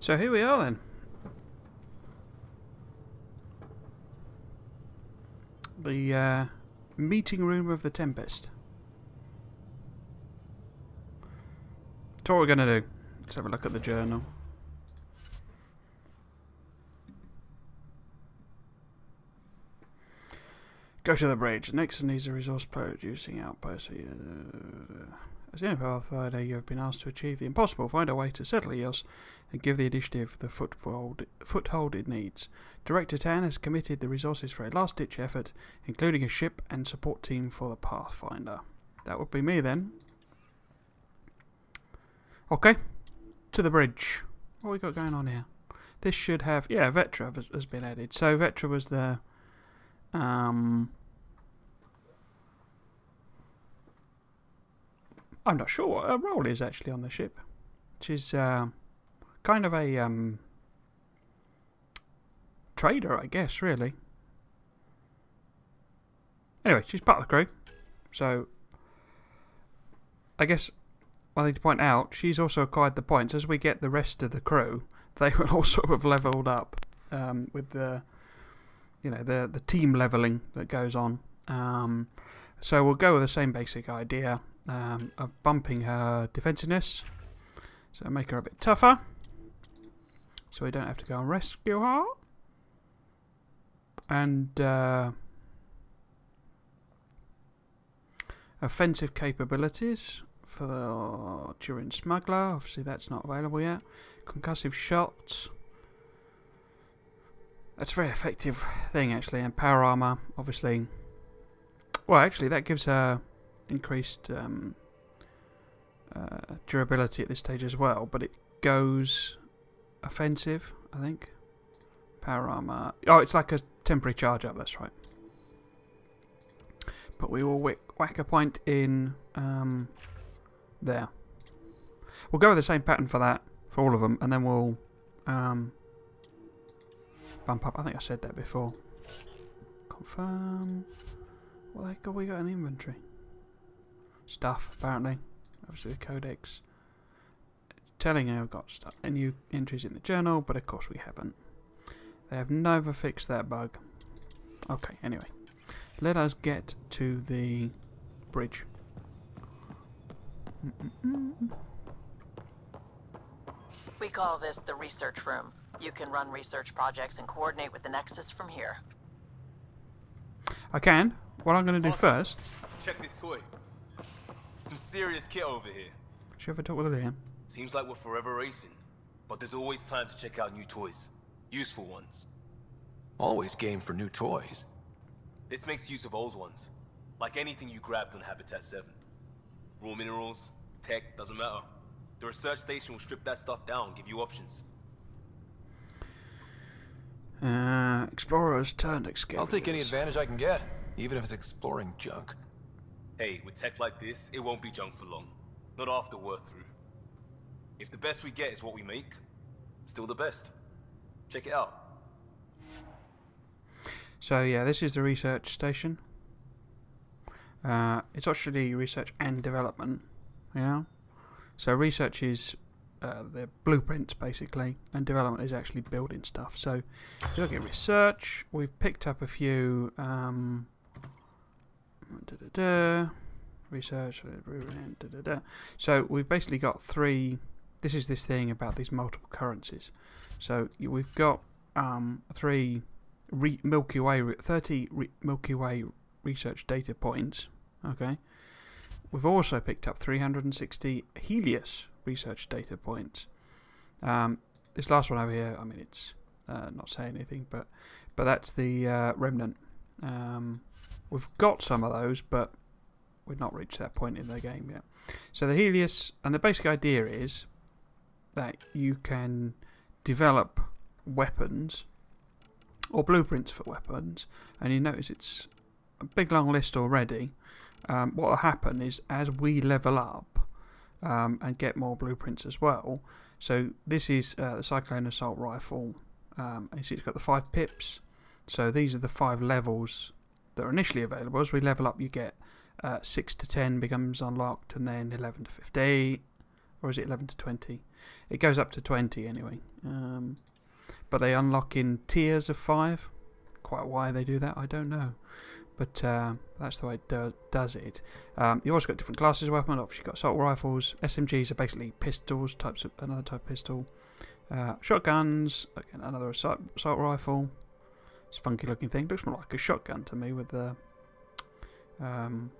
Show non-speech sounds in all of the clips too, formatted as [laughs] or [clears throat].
So here we are then. The uh, meeting room of the Tempest. So what we're going to do, let's have a look at the journal. Go to the bridge. Nexus needs a resource producing outpost. As the Empire you have been asked to achieve the impossible. Find a way to settle Eos and give the initiative the foothold, foothold it needs. Director Tann has committed the resources for a last ditch effort, including a ship and support team for the Pathfinder. That would be me then. Okay, to the bridge. What we got going on here? This should have, yeah, Vetra has, has been added. So Vetra was the um, I'm not sure what her role is actually on the ship. She's uh, kind of a um, trader, I guess, really. Anyway, she's part of the crew. So, I guess one thing to point out, she's also acquired the points. As we get the rest of the crew, they [laughs] will also have leveled up um, with the you know the the team leveling that goes on. Um, so we'll go with the same basic idea um, of bumping her defensiveness. So make her a bit tougher. So we don't have to go and rescue her. And uh, offensive capabilities for the Turian Smuggler. Obviously that's not available yet. Concussive shots. That's a very effective thing actually. And power armor, obviously. Well, actually, that gives her increased um, uh, durability at this stage as well, but it goes offensive, I think. Power armor. Oh, it's like a temporary charge up. That's right. But we will whack, a point in um, there. We'll go with the same pattern for that, for all of them, and then we'll um, bump up. I think I said that before. Confirm. What the heck have we got in the inventory? Stuff, apparently. Obviously the codex. It's telling you I've got stuff, new entries in the journal, but of course we haven't. They have never fixed that bug. Okay, anyway. Let us get to the bridge. Mm -mm -mm. We call this the research room. You can run research projects and coordinate with the Nexus from here. I can. What I'm going to do first... Check this toy. Some serious kit over here. Should you ever talk with Liam? Seems like we're forever racing. But there's always time to check out new toys. Useful ones. Always game for new toys. This makes use of old ones. Like anything you grabbed on Habitat 7. Raw minerals, tech, doesn't matter. The research station will strip that stuff down, give you options. Uh, explorers turned escape. I'll take any advantage I can get, even if it's exploring junk. Hey, with tech like this, it won't be junk for long. Not after we're through. If the best we get is what we make, still the best. Check it out. So yeah, this is the research station. Uh, it's actually research and development. Yeah. So research is uh, the blueprints basically, and development is actually building stuff. So if you look at research, we've picked up a few um, da, da, da, research. So we've basically got three. This is this thing about these multiple currencies. So we've got um, three Milky Way, 30 Milky Way research data points. Okay. We've also picked up 360 Heleus research data points. Um, this last one over here, I mean, it's uh, not saying anything, but but that's the uh, remnant. Um, we've got some of those, but we've not reached that point in the game yet. So the Heleus, and the basic idea is that you can develop weapons or blueprints for weapons, and you notice it's a big long list already. Um, what will happen is as we level up um, and get more blueprints as well. So this is uh, the Cyclone Assault Rifle. Um, you see it's got the five pips. So these are the five levels that are initially available. As we level up, you get uh, 6 to 10 becomes unlocked, and then 11 to 15, or is it 11 to 20? It goes up to 20 anyway. Um, but they unlock in tiers of five. Quite why they do that, I don't know. But uh, that's the way it do does it. Um, you've also got different classes of weapon. Obviously, you've got assault rifles. SMGs are basically pistols, types of another type of pistol. Uh, shotguns, again, another assault, assault rifle. A funky looking thing. Looks more like a shotgun to me with the um,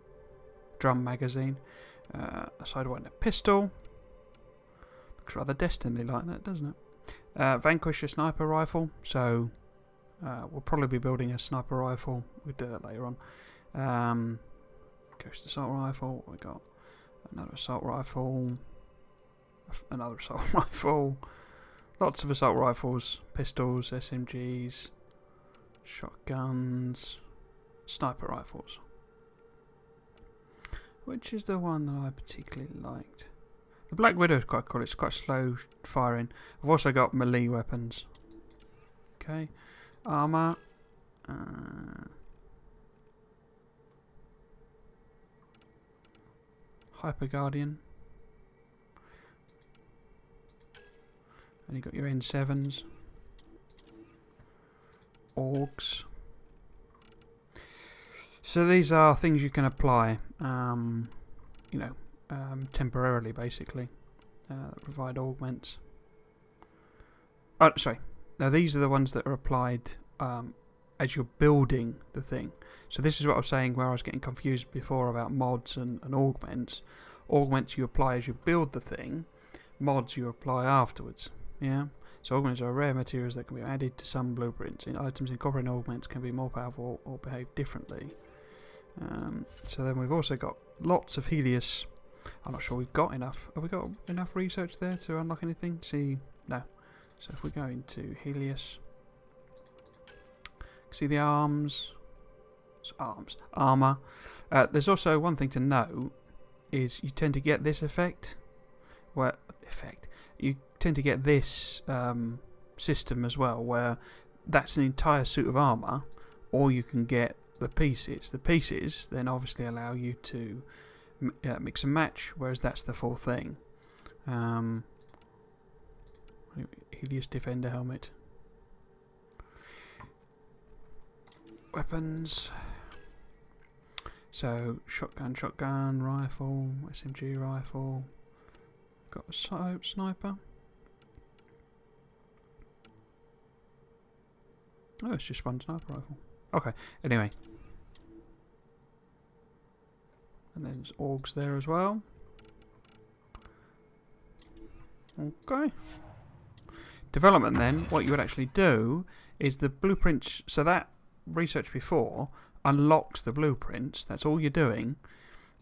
drum magazine. Uh, a sidewinder pistol. Looks rather Destiny like that, doesn't it? Uh, Vanquish a sniper rifle. So uh, we'll probably be building a sniper rifle. We'll do that later on. Um, Ghost assault rifle. We got another assault rifle. Another [laughs] assault rifle. Lots of assault rifles, pistols, SMGs, shotguns, sniper rifles. Which is the one that I particularly liked? The Black Widow is quite cool. It's quite slow firing. I've also got melee weapons. Okay. Armour. Uh, Hyper Guardian. And you got your N7s. Augs. So these are things you can apply, um, you know, um, temporarily, basically, uh, that provide augments. Oh, sorry. Now these are the ones that are applied um, as you're building the thing. So this is what I was saying where I was getting confused before about mods and, and augments. Augments you apply as you build the thing. Mods you apply afterwards. Yeah. So augments are rare materials that can be added to some blueprints. In items incorporating augments can be more powerful or behave differently. Um, so then we've also got lots of Heleus. I'm not sure we've got enough. Have we got enough research there to unlock anything? See, no. So if we go into Heleus, see the arms, it's arms, armor. Uh, there's also one thing to note is you tend to get this effect. Where effect? You tend to get this um, system as well, where that's an entire suit of armor, or you can get the pieces. The pieces then obviously allow you to uh, mix and match, whereas that's the full thing. Um, Heleus Defender helmet. Weapons. So, shotgun, shotgun, rifle, SMG rifle. Got a sniper. Oh, it's just one sniper rifle. Okay, anyway. And then there's augs there as well. Okay. Development then, what you would actually do is the blueprints, so that research before unlocks the blueprints, that's all you're doing.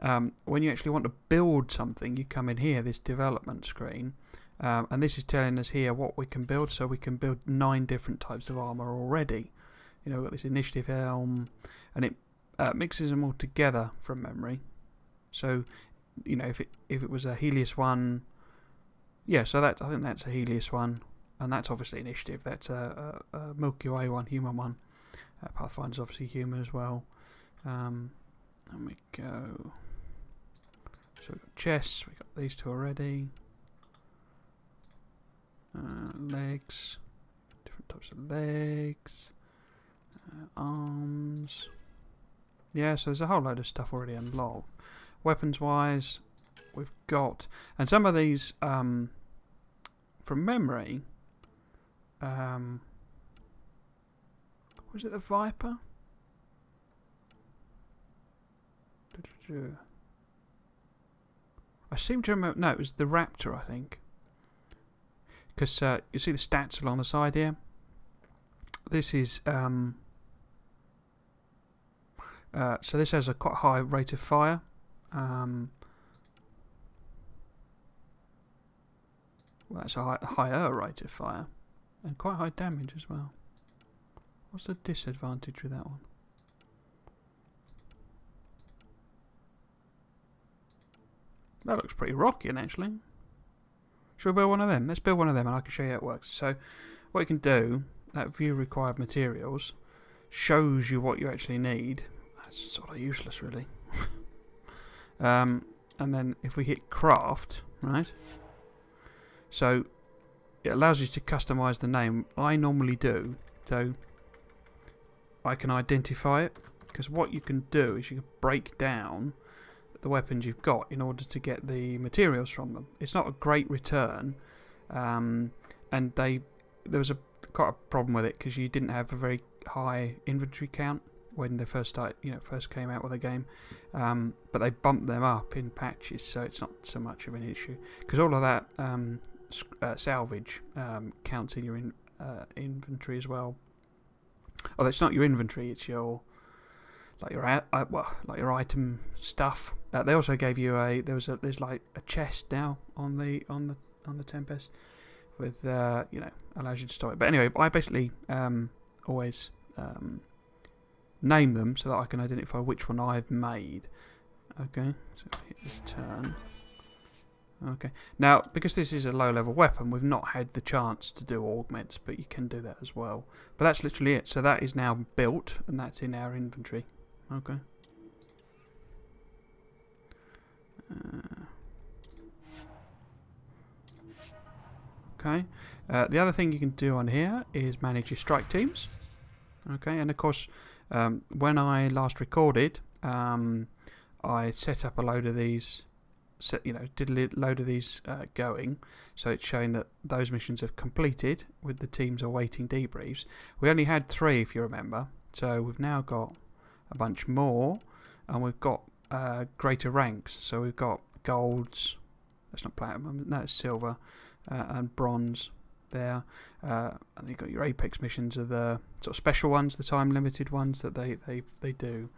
Um, when you actually want to build something, you come in here, this development screen, um, and this is telling us here what we can build, so we can build nine different types of armour already. You know, we've got this initiative helm, and it uh, mixes them all together from memory. So, you know, if it if it was a Heleus one, yeah, so that I think that's a Heleus one, and that's obviously initiative. That's a, a, a Milky Way one, human one. Uh, Pathfinder's obviously human as well. Um, and we go. So we've got chests. We've got these two already. Uh, legs, different types of legs, uh, arms. Yeah, so there's a whole load of stuff already unlocked. Weapons wise, we've got, and some of these um, from memory. Um, was it the Viper? I seem to remember. No, it was the Raptor, I think. Because uh, you see the stats along the side here. This is um, uh, so this has a quite high rate of fire. Um, well, that's a high, higher rate of fire, and quite high damage as well. What's the disadvantage with that one? That looks pretty rocking, actually. Should we build one of them? Let's build one of them and I can show you how it works. So, what you can do, that view required materials, shows you what you actually need. That's sort of useless, really. [laughs] um, and then if we hit craft, right? So it allows you to customize the name. I normally do, so I can identify it because what you can do is you can break down the weapons you've got in order to get the materials from them. It's not a great return, um, and they there was a quite a problem with it because you didn't have a very high inventory count when they first start, you know, first came out with the game. Um, but they bumped them up in patches, so it's not so much of an issue because all of that um, uh, salvage um, counts in your in, uh, inventory as well. Oh, it's not your inventory; it's your like your uh, well, like your item stuff. They also gave you a there was a there's like a chest now on the on the on the Tempest with uh, you know allows you to store it. But anyway, I basically um, always um, name them so that I can identify which one I've made. Okay, so hit return. Okay, now because this is a low level weapon, we've not had the chance to do augments, but you can do that as well. But that's literally it. So that is now built and that's in our inventory. Okay. Uh, okay. Uh, the other thing you can do on here is manage your strike teams. Okay, and of course, um, when I last recorded, um, I set up a load of these, set, you know, did a load of these uh, going, so it's showing that those missions have completed with the teams awaiting debriefs. We only had three, if you remember, so we've now got a bunch more, and we've got uh, greater ranks. So we've got golds, that's not platinum, no, it's silver, uh, and bronze there. Uh, and you've got your Apex missions are the sort of special ones, the time limited ones that they, they, they do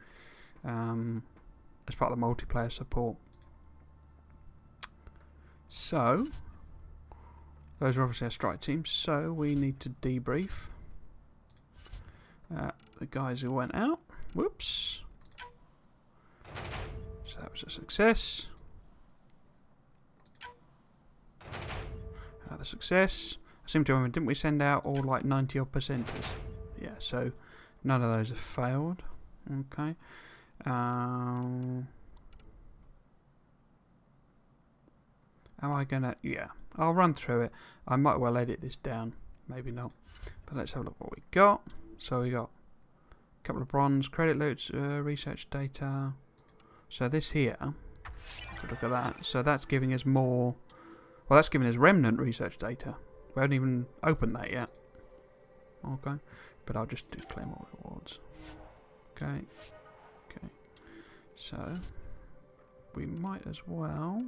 um, as part of the multiplayer support. So, those are obviously our strike teams, so we need to debrief uh, the guys who went out. Whoops. That was a success. Another success. I seem to remember, didn't we send out all like 90 odd percenters? Yeah, so none of those have failed. Okay. Um, am I gonna? Yeah, I'll run through it. I might well edit this down. Maybe not. But let's have a look what we got. So we got a couple of bronze, credit loads, uh, research data. So this here, look at that. So that's giving us more, well that's giving us remnant research data. We haven't even opened that yet. Okay, but I'll just do claim all rewards. Okay, okay. So, we might as well...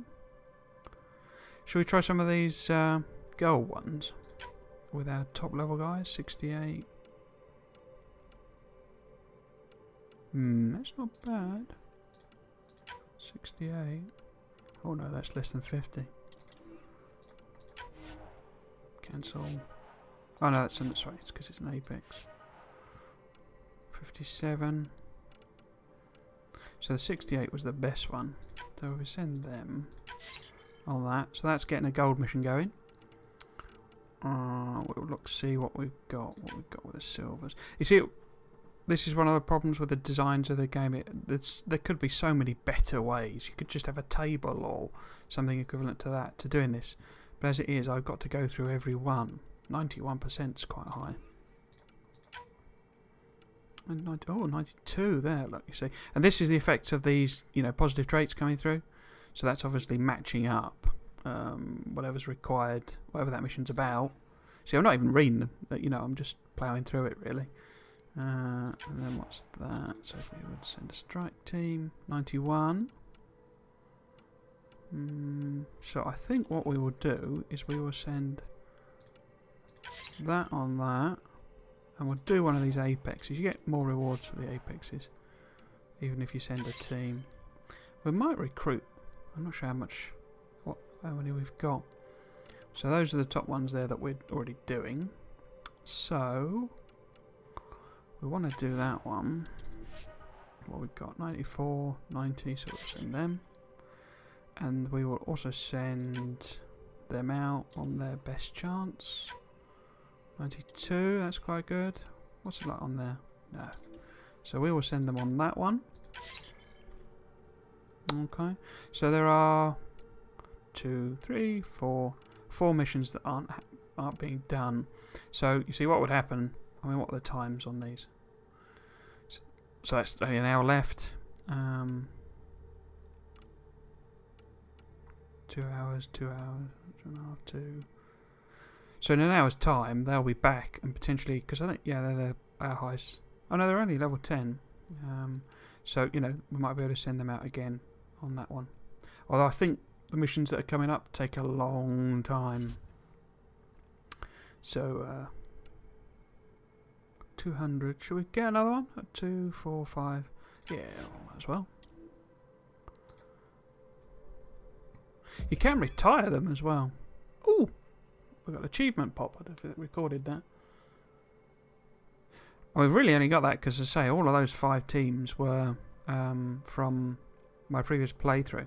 Should we try some of these uh, gold ones? With our top level guys, 68. Hmm, that's not bad. 68. Oh no, that's less than 50. Cancel. Oh no, that's, in the sorry, it's because it's an Apex. 57. So the 68 was the best one. So we send them all that. So that's getting a gold mission going. Uh, we'll look see what we've got. What we've got with the silvers. You see, this is one of the problems with the designs of the game. It, there could be so many better ways. You could just have a table or something equivalent to that to doing this. But as it is, I've got to go through every one. 91% is quite high. And 90, oh, 92 there, look, you see. And this is the effect of these, you know, positive traits coming through. So that's obviously matching up um, whatever's required, whatever that mission's about. See, I'm not even reading them, you know, I'm just ploughing through it, really. Uh, and then what's that? So if we would send a strike team, 91. Mm, so I think what we will do is we will send that on that. And we'll do one of these apexes. You get more rewards for the apexes. Even if you send a team. We might recruit. I'm not sure how much, what, how many we've got. So those are the top ones there that we're already doing. So, we want to do that one. What we've got, 94, 90, so we'll send them. And we will also send them out on their best chance. 92, that's quite good. What's it like on there? No. So we will send them on that one. Okay. So there are two, three, four, four missions that aren't aren't being done. So you see what would happen. I mean, what are the times on these? So that's only an hour left. Um, two hours, two hours, two and a half, two. So in an hour's time, they'll be back and potentially because I think yeah they're the our highest. Oh no, they're only level ten. Um, so you know we might be able to send them out again on that one. Although I think the missions that are coming up take a long time. So uh, two hundred. Should we get another one? Two, four, five. Yeah, as well. You can retire them as well. Ooh, We've got achievement pop. I don't think recorded that. We've really only got that because, as I say, all of those five teams were um, from my previous playthrough.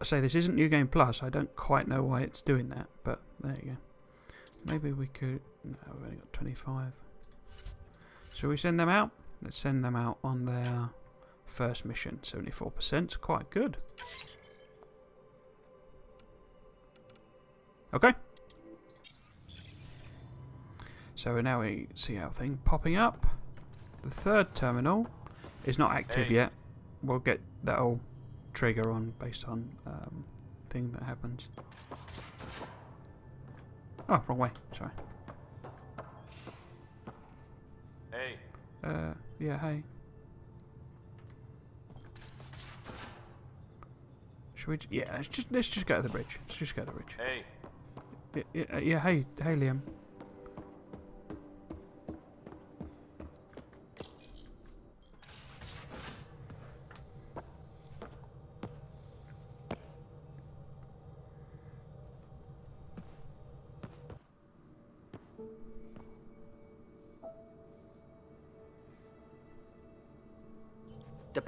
I say this isn't New Game Plus. I don't quite know why it's doing that, but there you go. Maybe we could. No, we've only got 25. Shall we send them out? Let's send them out on their first mission. 74%. Quite good. Okay. So now we see our thing popping up. The third terminal is not active Hey. yet. We'll get that'll trigger on based on um, thing that happens. Oh, wrong way. Sorry. Uh, yeah. Hey. Should we? Yeah. Let's just let's just go to the bridge. Let's just go to the bridge. hey. Yeah. Yeah. yeah hey. Hey, Liam.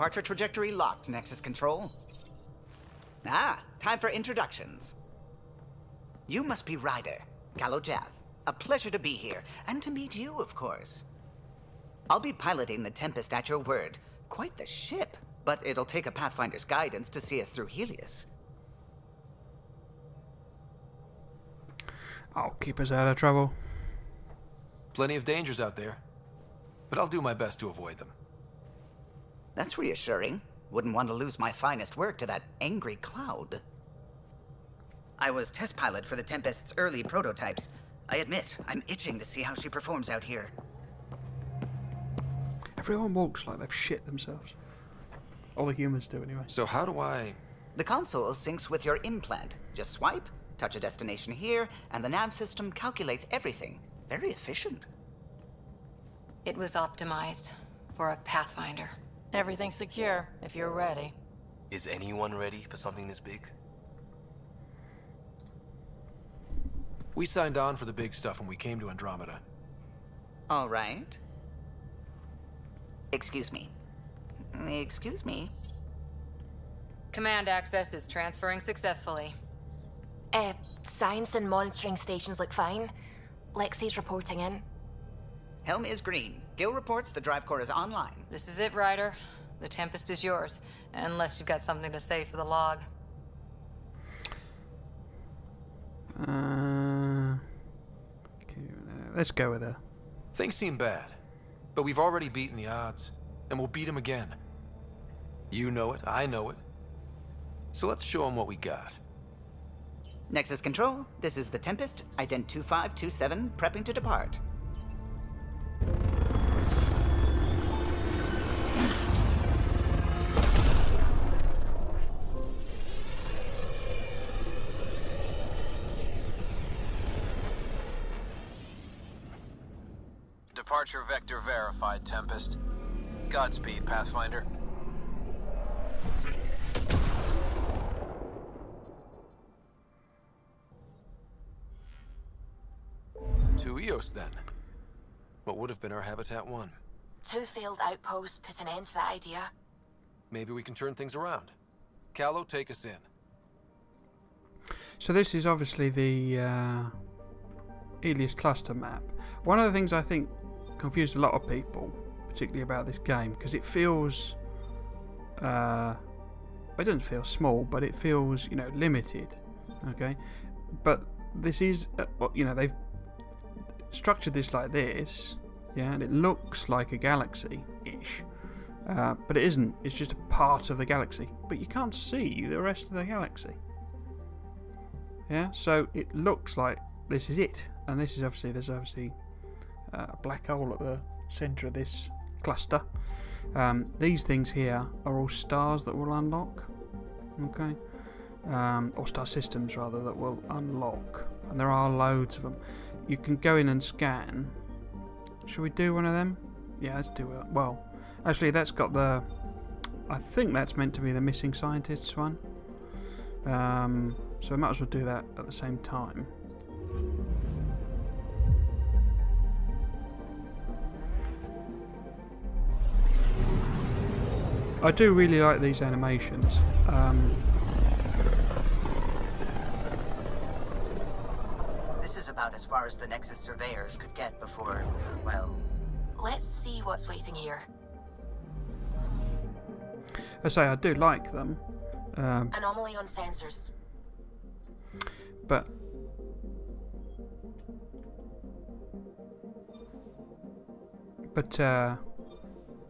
Departure trajectory locked, Nexus Control. Ah, time for introductions. You must be Ryder, Kallo Jath. A pleasure to be here, and to meet you, of course. I'll be piloting the Tempest at your word. Quite the ship, but it'll take a Pathfinder's guidance to see us through Heleus. I'll keep us out of trouble. Plenty of dangers out there. But I'll do my best to avoid them. That's reassuring. Wouldn't want to lose my finest work to that angry cloud. I was test pilot for the Tempest's early prototypes. I admit, I'm itching to see how she performs out here. Everyone walks like they've shit themselves. All the humans do, anyway. So how do I... The console syncs with your implant. Just swipe, touch a destination here, and the nav system calculates everything. Very efficient. It was optimized for a Pathfinder. Everything's secure, if you're ready. Is anyone ready for something this big? We signed on for the big stuff when we came to Andromeda. All right. Excuse me. Excuse me. Command access is transferring successfully. Uh, science and monitoring stations look fine. Lexi's reporting in. Helm is green. Gil reports the drive core is online. This is it, Ryder. The Tempest is yours, unless you've got something to say for the log. Uh, okay, let's go with her. Things seem bad. But we've already beaten the odds. And we'll beat them again. You know it, I know it. So let's show them what we got. Nexus Control, this is the Tempest, ident 2527, prepping to depart. Departure vector verified, Tempest. Godspeed, Pathfinder. To Eos, then. What would have been our Habitat 1. Two failed outposts put an end to that idea. Maybe we can turn things around. Kallo, take us in. So this is obviously the uh, Elias cluster map. One of the things I think confused a lot of people, particularly about this game, because it feels, uh, it doesn't feel small, but it feels you know limited. Okay, but this is, uh, you know, they've structured this like this, yeah, and it looks like a galaxy-ish, uh, but it isn't. It's just a part of the galaxy, but you can't see the rest of the galaxy. Yeah, so it looks like this is it, and this is obviously there's obviously uh, a black hole at the centre of this cluster. Um, these things here are all stars that will unlock. Okay, um, or star systems rather that will unlock, and there are loads of them. You can go in and scan. Should we do one of them? Yeah, let's do it. Well, actually, that's got the. I think that's meant to be the missing scientists one. Um, so we might as well do that at the same time. I do really like these animations. Um, This is about as far as the Nexus surveyors could get before, well, Let's see what's waiting here. I say I do like them, um, Anomaly on sensors. but but uh,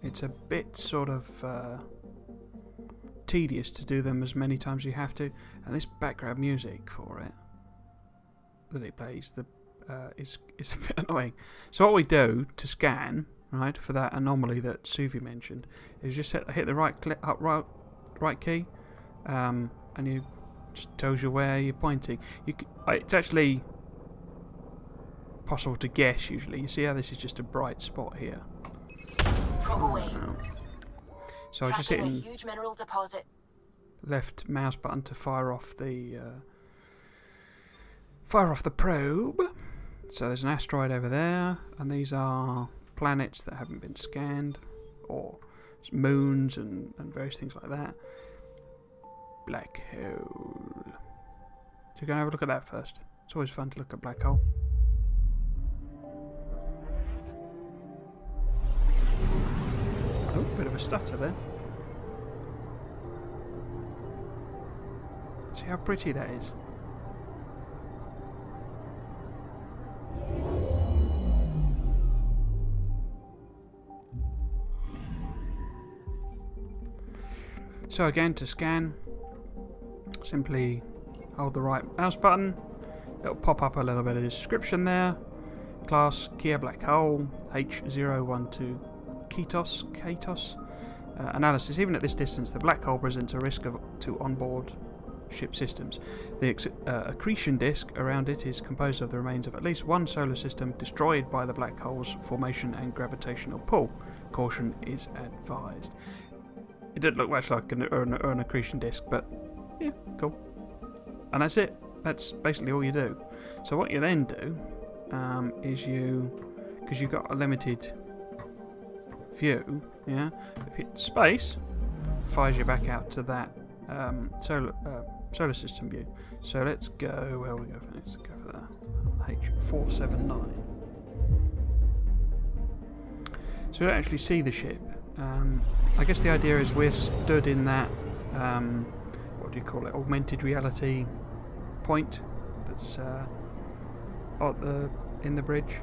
it's a bit sort of uh, tedious to do them as many times you have to, and this background music for it that it plays the uh, is is [laughs] a bit annoying. So what we do to scan right for that anomaly that Suvi mentioned is just hit, hit the right click up right right key, um, and you just tells you where you're pointing. You it's actually possible to guess usually. You see how this is just a bright spot here. Probe away. Now. So I was just Tracking a hitting huge mineral deposit. left mouse button to fire off the uh, fire off the probe. So there's an asteroid over there, and these are planets that haven't been scanned, or moons and, and various things like that. Black hole. So you're going to have a look at that first. It's always fun to look at black hole. Bit of a stutter there. See how pretty that is. So again, to scan, simply hold the right mouse button. It'll pop up a little bit of description there. Class Kia Black Hole H012 Ketos. Ketos. Uh, analysis. Even at this distance, the black hole presents a risk of to onboard ship systems. The uh, accretion disk around it is composed of the remains of at least one solar system destroyed by the black hole's formation and gravitational pull. Caution is advised. It didn't look much like an, an, an accretion disk, but yeah, cool. And that's it. That's basically all you do. So what you then do um, is you, because you've got a limited view, yeah. If you hit space, fires you back out to that um, solar uh, solar system view. So let's go. Where we go? For, let's go for the H four seven nine. So we don't actually see the ship. Um, I guess the idea is we're stood in that. Um, what do you call it? Augmented reality point that's uh, at the in the bridge.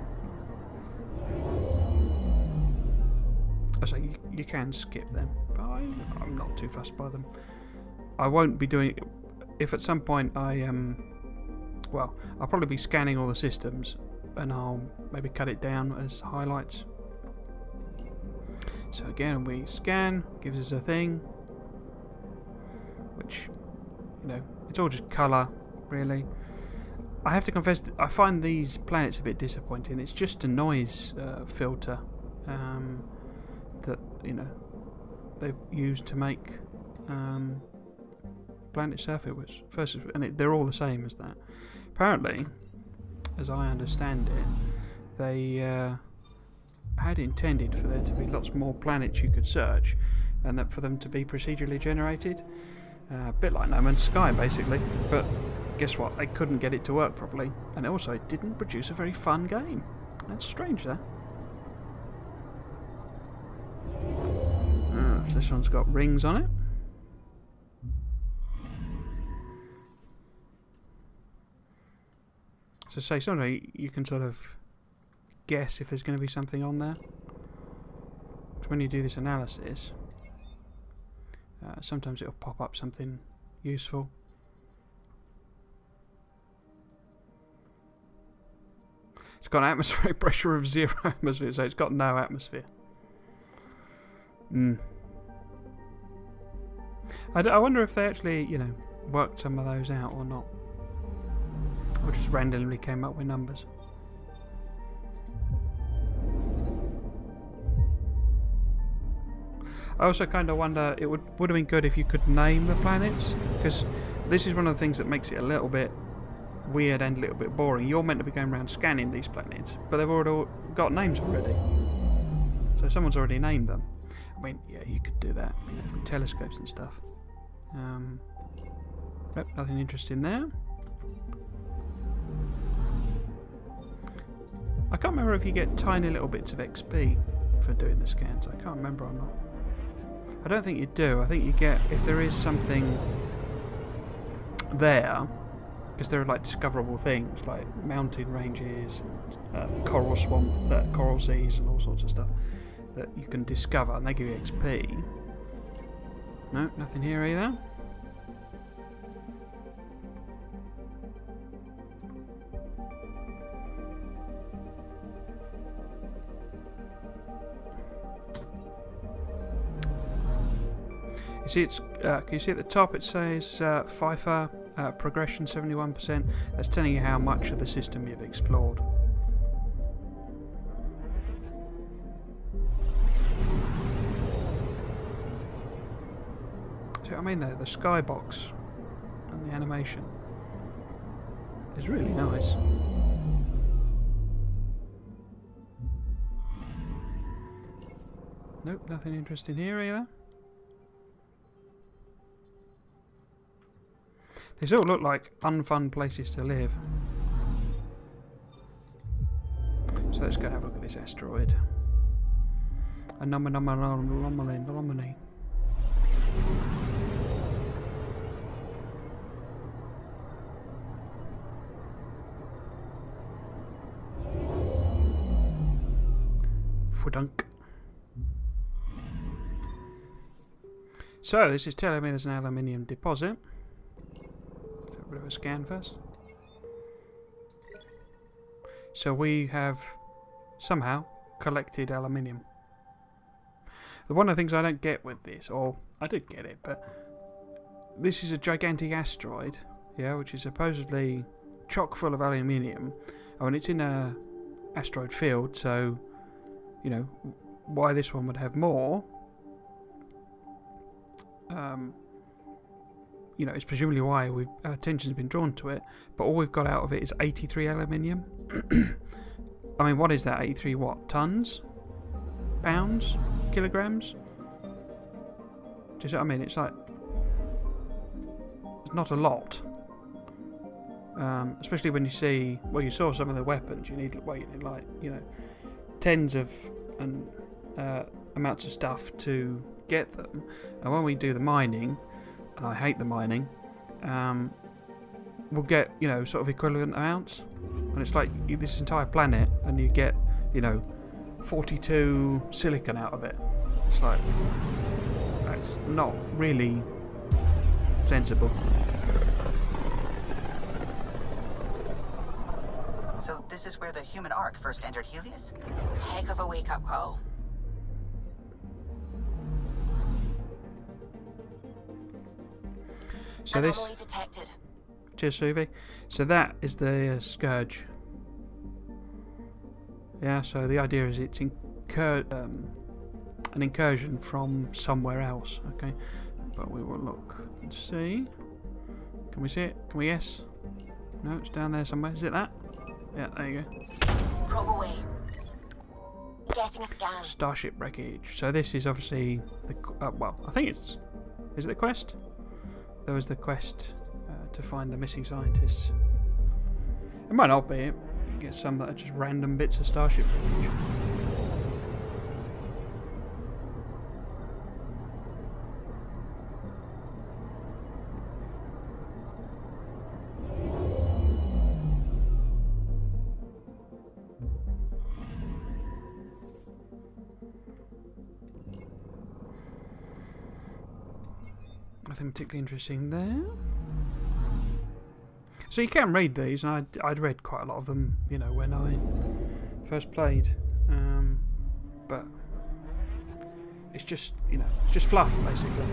I say you, you can skip them, but I, I'm not too fussed by them. I won't be doing. If at some point I um, well, I'll probably be scanning all the systems, and I'll maybe cut it down as highlights. So again, we scan, gives us a thing, which you know, it's all just colour, really. I have to confess, I find these planets a bit disappointing. It's just a noise uh, filter um, you know they've used to make um, planet surface first, and it, they're all the same as that. Apparently, as I understand it, they uh, had intended for there to be lots more planets you could search, and that for them to be procedurally generated, uh, a bit like No Man's Sky, basically. But guess what? They couldn't get it to work properly, and also it didn't produce a very fun game. That's strange, that. Ah, so this one's got rings on it. So say something, you can sort of guess if there's going to be something on there. When you do this analysis, uh, sometimes it'll pop up something useful. It's got an atmospheric [laughs] pressure of zero atmosphere, so it's got no atmosphere. Hmm. I, I wonder if they actually, you know, worked some of those out or not. Or just randomly came up with numbers. I also kind of wonder it would would have been good if you could name the planets because this is one of the things that makes it a little bit weird and a little bit boring. You're meant to be going around scanning these planets, but they've already got names already. So someone's already named them. Mean, yeah, you could do that you know, with telescopes and stuff. Um, nope, nothing interesting there. I can't remember if you get tiny little bits of XP for doing the scans. I can't remember or not. I don't think you do. I think you get if there is something there, because there are like discoverable things like mountain ranges, uh, coral swamp, uh, coral seas, and all sorts of stuff that you can discover, and they give you XP. No, nothing here either. You see, it's uh, can you see at the top it says uh, FIFA uh, progression 71%. That's telling you how much of the system you've explored. I mean there? The skybox and the animation is really nice. Nope, nothing interesting here either. These all look like unfun places to live. So let's go and have a look at this asteroid. A number number anomaly. So this is telling me there's an aluminium deposit. Let's have a bit of a scan first. So we have somehow collected aluminium. One of the things I don't get with this, or I did get it, but this is a gigantic asteroid, yeah, which is supposedly chock full of aluminium. Oh, and it's in a asteroid field, so you know why this one would have more. Um, you know, it's presumably why we've, our attention's been drawn to it. But all we've got out of it is 83 aluminium. [clears throat] I mean, what is that? 83 what? Tons? Pounds? Kilograms? Do you see what I mean? It's like. It's not a lot. Um, especially when you see. Well, you saw some of the weapons. You need, well, you need like, you know, tens of and uh, amounts of stuff to get them. And when we do the mining, and I hate the mining, um, we'll get, you know, sort of equivalent amounts. And it's like this entire planet, and you get, you know, 42 silicon out of it. It's like, that's not really sensible. So this is where the human ark first entered Heleus? Heck of a wake up call. So this, detected. cheers, Suvi. So that is the uh, scourge. Yeah. So the idea is it's incur um, an incursion from somewhere else. Okay. But we will look and see. Can we see it? Can we guess? No, it's down there somewhere. Is it that? Yeah, there you go. Probe away. Getting a scan. Starship wreckage. So this is obviously the uh, well. I think it's is it the quest? There was the quest uh, to find the missing scientists. It might not be. You get some that are just random bits of starship wreckage. Nothing particularly interesting there. So you can read these, and I'd, I'd read quite a lot of them, you know, when I first played. Um, but it's just, you know, it's just fluff, basically.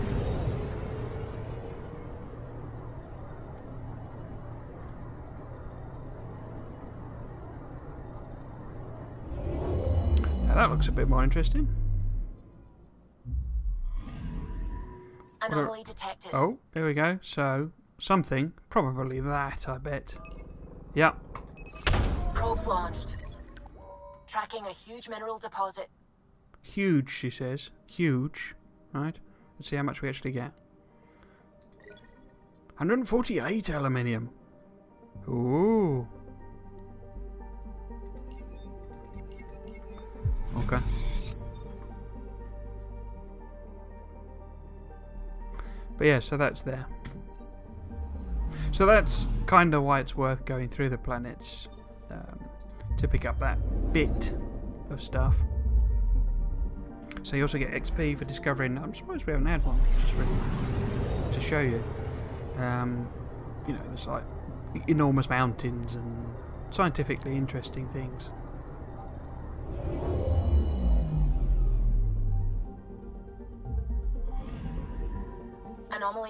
Now that looks a bit more interesting. Anomaly detected. Oh, here we go. So, something. Probably that, I bet. Yep. Probes launched. Tracking a huge mineral deposit. Huge, she says. Huge. Right. Let's see how much we actually get. 148 aluminium. Ooh. Okay. But yeah, so that's there. So that's kind of why it's worth going through the planets um, to pick up that bit of stuff. So you also get XP for discovering. I'm surprised we haven't had one just for to show you. Um, you know, there's like enormous mountains and scientifically interesting things.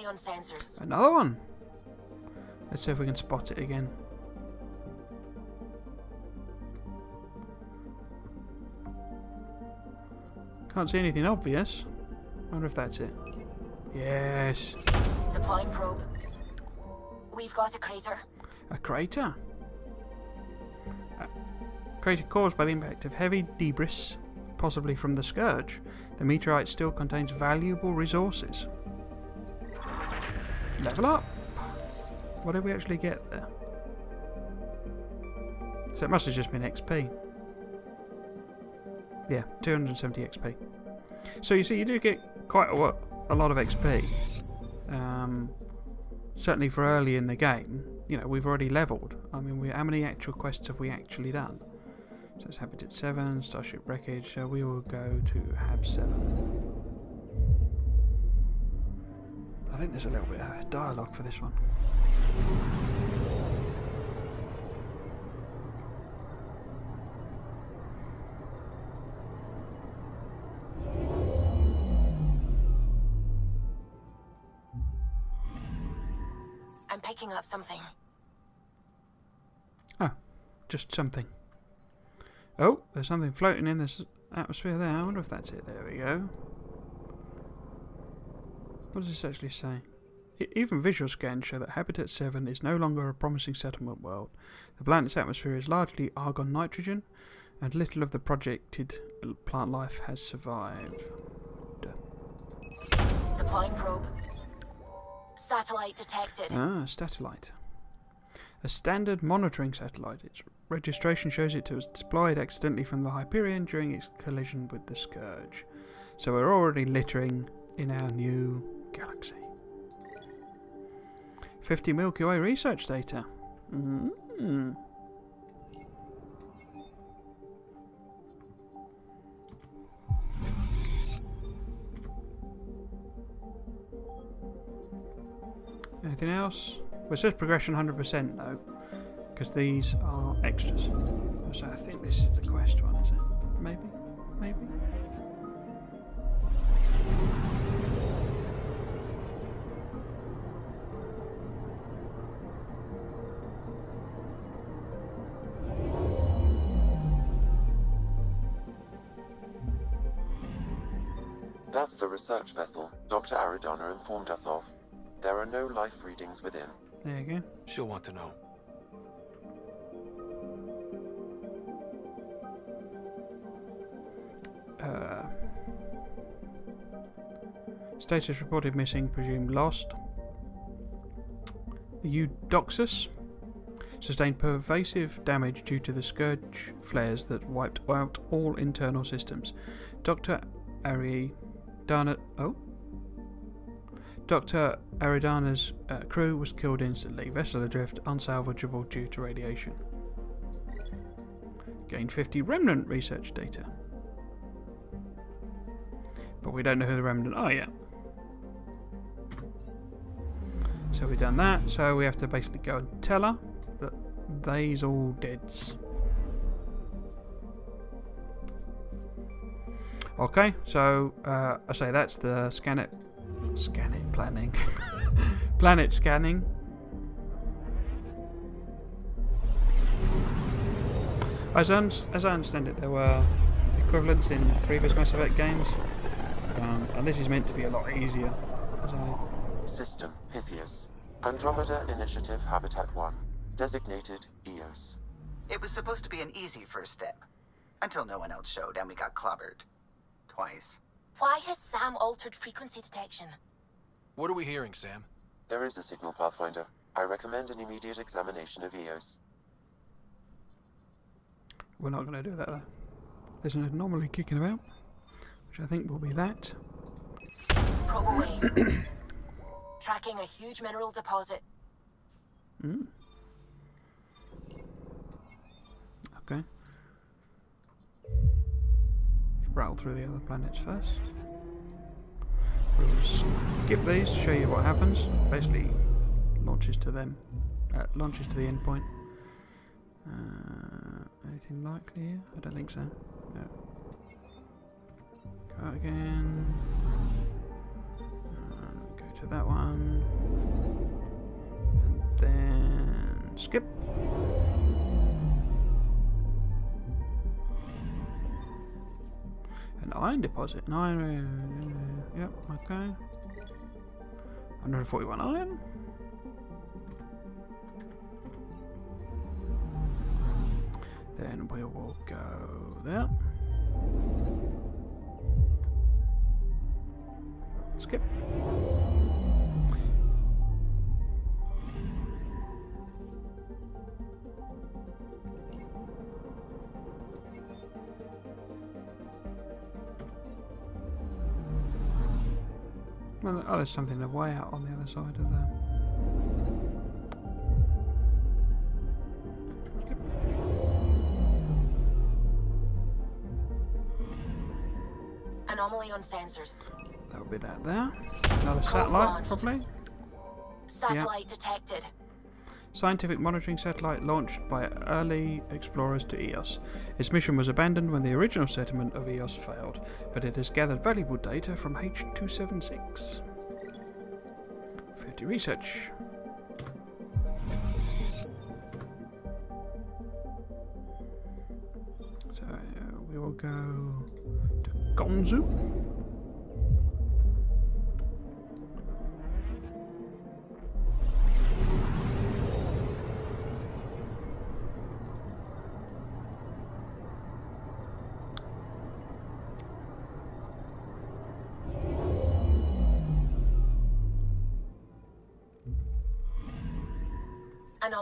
On sensors. Another one. Let's see if we can spot it again. Can't see anything obvious. Wonder if that's it. Yes. Deploying probe. We've got a crater. A crater. A crater caused by the impact of heavy debris, possibly from the Scourge. The meteorite still contains valuable resources. Level up. What did we actually get there? So it must have just been XP. Yeah, 270 XP. So you see, you do get quite a, wa- a lot of XP. Um, certainly for early in the game. You know, we've already leveled. I mean, we, how many actual quests have we actually done? So it's Habitat 7, Starship Wreckage. So we will go to Hab 7. I think there's a little bit of dialogue for this one. I'm picking up something. Oh, just something. Oh, there's something floating in this atmosphere there. I wonder if that's it. There we go. What does this actually say? Even visual scans show that Habitat 7 is no longer a promising settlement world. The planet's atmosphere is largely argon nitrogen, and little of the projected plant life has survived. Deploying probe. Satellite detected. Ah, satellite. A standard monitoring satellite. Its registration shows it was deployed accidentally from the Hyperion during its collision with the Scourge. So we're already littering in our new galaxy. 50 Milky Way research data. Mm. Anything else? Well, it says progression 100% though, because these are extras. So I think this is the quest one, is it? Maybe? Maybe? That's the research vessel Dr. Aridana informed us of. There are no life readings within. There you go. She'll want to know. Uh, status reported missing, presumed lost. The Eudoxus sustained pervasive damage due to the scourge flares that wiped out all internal systems. Dr. Aridana. Oh? Dr. Aridana's uh, crew was killed instantly. Vessel adrift, unsalvageable due to radiation. Gained 50 remnant research data. But we don't know who the remnant are yet. So we've done that. So we have to basically go and tell her that they's all deads. Okay, so uh, I say that's the scan it, scan it planning, [laughs] planet scanning. As I, as I understand it, there were equivalents in previous Mass Effect games, um, and this is meant to be a lot easier. As I System Pythias. Andromeda Initiative Habitat 1. Designated Eos. It was supposed to be an easy first step. Until no one else showed and we got clobbered. Twice. Why has Sam altered frequency detection? What are we hearing, Sam? There is a signal, Pathfinder. I recommend an immediate examination of Eos. We're not going to do that though. There's an anomaly kicking about, which I think will be that. Probe away. [coughs] Tracking a huge mineral deposit. Mm. Okay. Rattle through the other planets first. We'll skip these, show you what happens. Basically, launches to them. Uh, launches to the endpoint. Uh, anything likely here? I don't think so. No. Go again. Uh, go to that one. And then skip. An iron deposit. Nine. Uh, yep. Okay. 141 iron. Then we will go there. Skip. Oh, there's something way out on the other side of there. Skip. Anomaly on sensors. That'll be that there. Another satellite, probably. Satellite detected. Scientific monitoring satellite launched by early explorers to Eos. Its mission was abandoned when the original settlement of Eos failed, but it has gathered valuable data from H276. 50 research. So uh, we will go to Gonzu.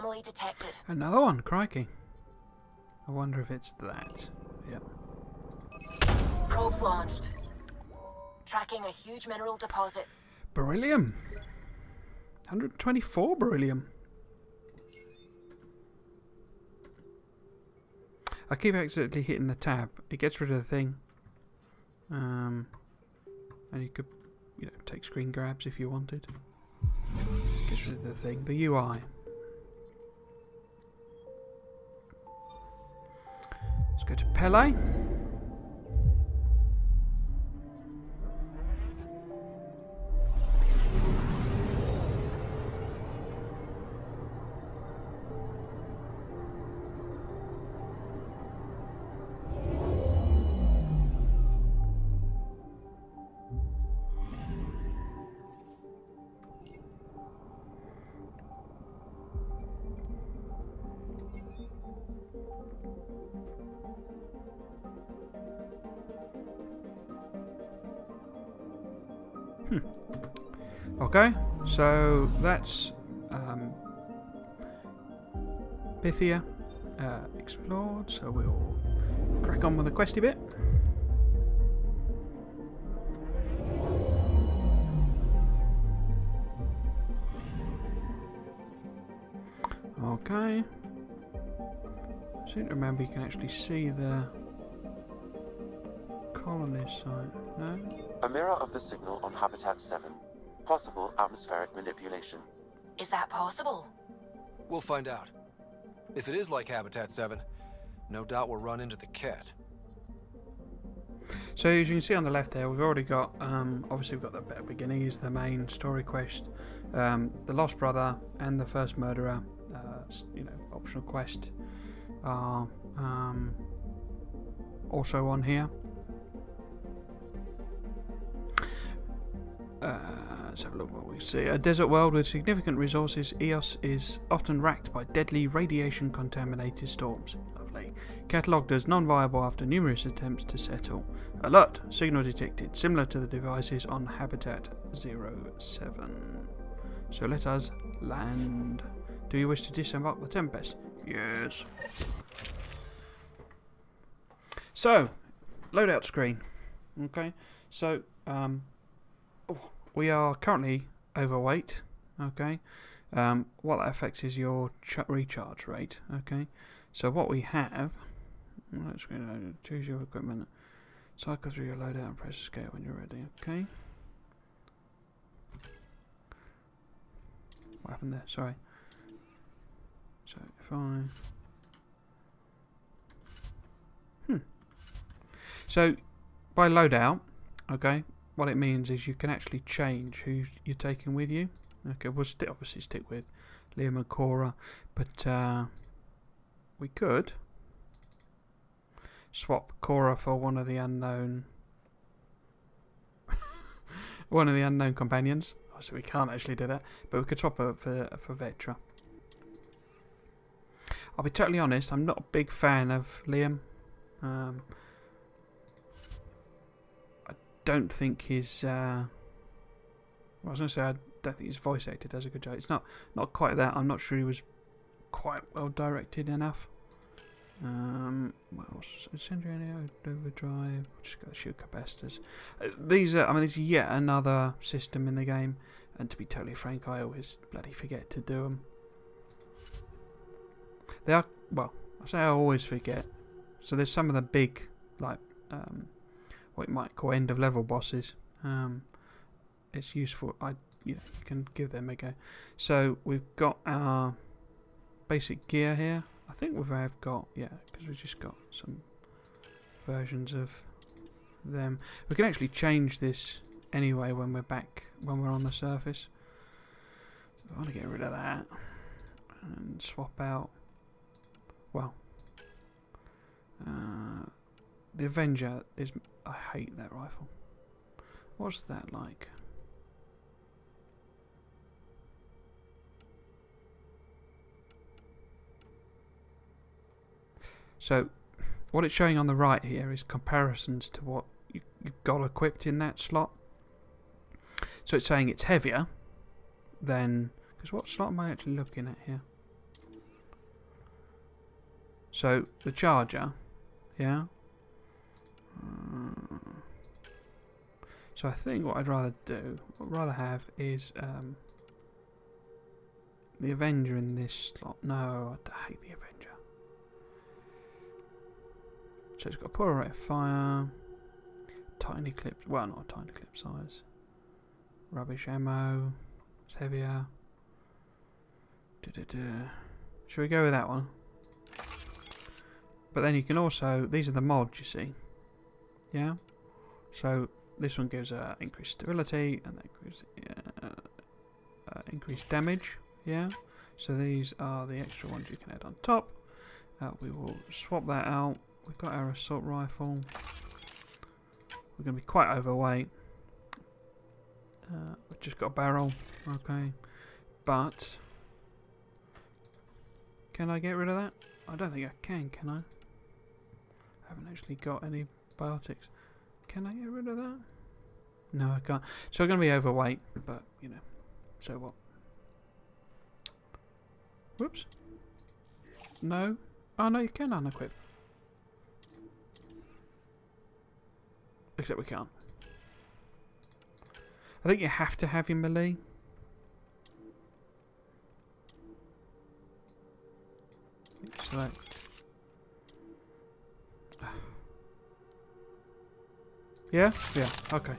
Anomaly detected. Another one, crikey. I wonder if it's that. Yep. Probes launched. Tracking a huge mineral deposit. Beryllium. 124 beryllium. I keep accidentally hitting the tab. It gets rid of the thing. Um, and you could, you know, take screen grabs if you wanted. Gets rid of the thing. The UI. Let's go to Pele. Okay, so that's um, Pythia uh, explored, so we'll crack on with the questy bit. Okay. I seem to remember you can actually see the colony site. No? A mirror of the signal on Habitat 7. Possible atmospheric manipulation. Is that possible? We'll find out. If it is like Habitat 7, no doubt we'll run into the kett. So as you can see on the left there, we've already got, um, obviously we've got the Better is the main story quest, um, the Lost Brother, and the First Murderer, uh, you know, optional quest, are um, also on here. Uh, let's have a look what we see. A desert world with significant resources, Eos is often racked by deadly radiation contaminated storms. Lovely. Catalogued as non viable after numerous attempts to settle. Alert! Signal detected, similar to the devices on Habitat 07. So let us land. Do you wish to disembark the Tempest? Yes. So, loadout screen. Okay, so um, we are currently overweight. Okay, um, what that affects is your ch- recharge rate. Okay, so what we have. Let's go choose your equipment. Cycle through your loadout and press escape when you're ready. Okay. What happened there? Sorry. So if I. Hmm. So by loadout, okay, what it means is you can actually change who you're taking with you. Okay, we'll sti obviously stick with Liam and Cora, but uh, we could swap Cora for one of the unknown, [laughs] one of the unknown companions. Obviously, we can't actually do that, but we could swap her for for Vetra. I'll be totally honest. I'm not a big fan of Liam. Um, don't think his. Uh, well, I was going to say I don't think his voice actor does a good job. It's not not quite that. I'm not sure he was quite well directed enough. Um, what else? Incendiary overdrive. Just got shoot capacitors. Uh, these are. I mean, this is yet another system in the game. And to be totally frank, I always bloody forget to do them. They are well. I say I always forget. So there's some of the big, like, um, what you might call end of level bosses. Um, it's useful. I you know can give them a go. So we've got our basic gear here. I think we've have got yeah because we've just got some versions of them. We can actually change this anyway when we're back when we're on the surface. So I want to get rid of that and swap out. Well, uh, the Avenger is. I hate that rifle. What's that like? So, what it's showing on the right here is comparisons to what you, you've got equipped in that slot. So it's saying it's heavier than. Because what slot am I actually looking at here? So the charger, yeah. Uh, so I think what I'd rather do, what I'd rather have is um, the Avenger in this slot. No, I hate the Avenger. So it's got a poor rate of fire, tiny clip, well not a tiny clip size, rubbish ammo, it's heavier. Should we go with that one? But then you can also, these are the mods you see. Yeah? So this one gives uh, increased stability and that gives uh, uh, increased damage. Yeah? So these are the extra ones you can add on top. Uh, we will swap that out. We've got our assault rifle. We're going to be quite overweight. Uh, we've just got a barrel. Okay. But, can I get rid of that? I don't think I can, can I? haven't actually got any biotics. Can I get rid of that? No, I can't. So I'm going to be overweight, but, you know, so what? Whoops. No. Oh, no, you can unequip. Except we can't. I think you have to have your melee. Select. Yeah? Yeah, okay.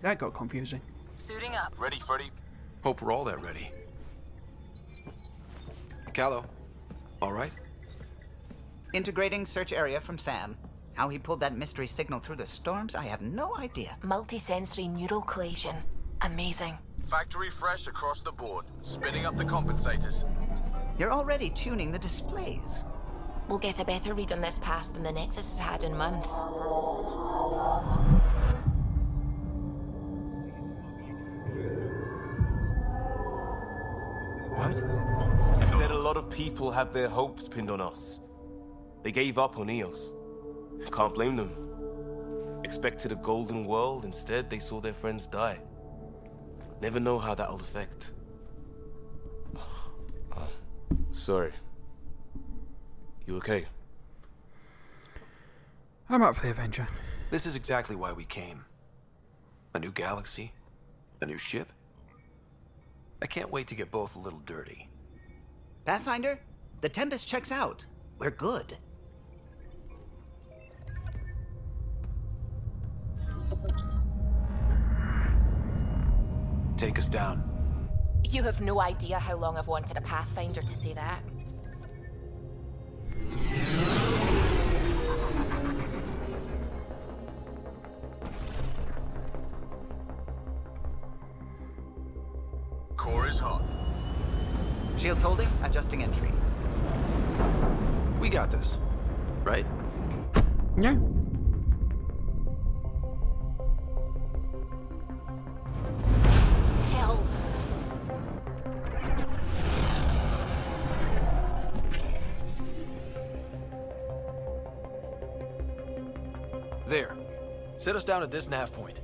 That got confusing. Suiting up. Ready, Freddy? Hope we're all that ready. Kallo, all right? Integrating search area from Sam. How he pulled that mystery signal through the storms, I have no idea. Multisensory neural collision. Amazing. Factory fresh across the board. Spinning up the compensators. You're already tuning the displays. We'll get a better read on this pass than the Nexus has had in months. What? You said a lot of people have their hopes pinned on us. They gave up on Eos. Can't blame them. Expected a golden world, instead they saw their friends die. Never know how that'll affect. Uh, [sighs] sorry. You okay? I'm up for the adventure. This is exactly why we came. A new galaxy? A new ship? I can't wait to get both a little dirty. Pathfinder, the Tempest checks out. We're good. Take us down. You have no idea how long I've wanted a Pathfinder to say that. Down at this nav point.